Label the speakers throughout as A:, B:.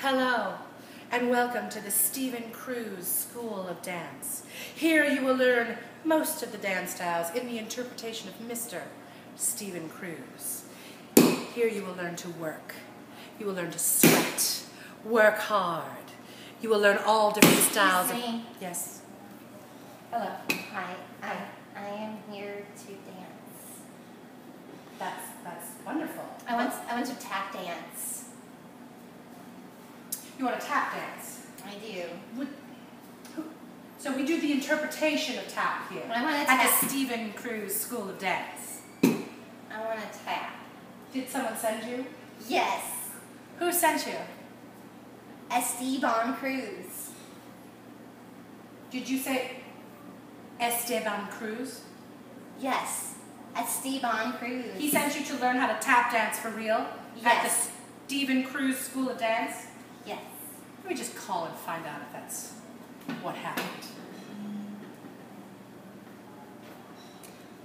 A: Hello, and welcome to the Stephen Cruz School of Dance. Here you will learn most of the dance styles in the interpretation of Mr. Stephen Cruz. Here you will learn to work. You will learn to sweat, work hard. You will learn all different styles.
B: Me.
A: Yes. Hello.
B: Hi, I, I am here to dance.
A: That's that's wonderful.
B: I want, I want to tap dance.
A: You want to tap dance?
B: I do.
A: Would- So we do the interpretation of tap here
B: I wanna tap.
A: at the Stephen Cruz School of Dance.
B: I want to tap.
A: Did someone send you?
B: Yes.
A: Who sent you?
B: Esteban Cruz.
A: Did you say Esteban Cruz?
B: Yes. Esteban Cruz.
A: He sent you to learn how to tap dance for real at the
B: Yes.
A: Stephen Cruz School of Dance?
B: Yes.
A: Let me just call and find out if that's what happened.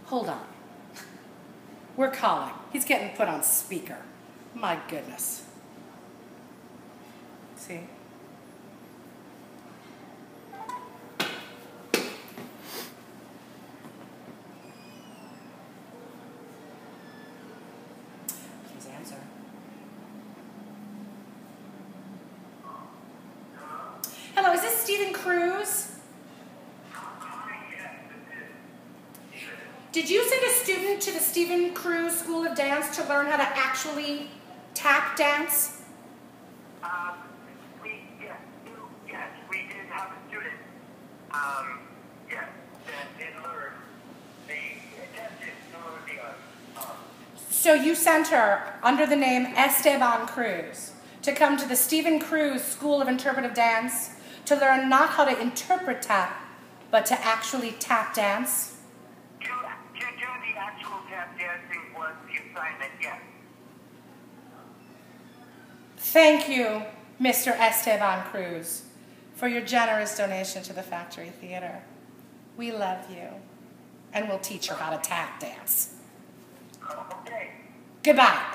A: Hold on. We're calling. He's getting put on speaker. My goodness. See? Stephen Cruz? Did you send a student to the Stephen Cruz School of Dance to learn how to actually tap dance?
C: Um, we, yes, yes, we did have a student, um, yes, that did learn, they attempted to learn the,
A: So you sent her under the name Esteban Cruz to come to the Stephen Cruz School of Interpretive Dance to learn not how to interpret tap, but to actually tap dance?
C: to, to do the actual tap dancing was the assignment, yes.
A: Thank you, Mr. Esteban Cruz, for your generous donation to the Factory Theater. We love you, and we'll teach her how to tap dance.
C: Oh, okay.
A: Goodbye.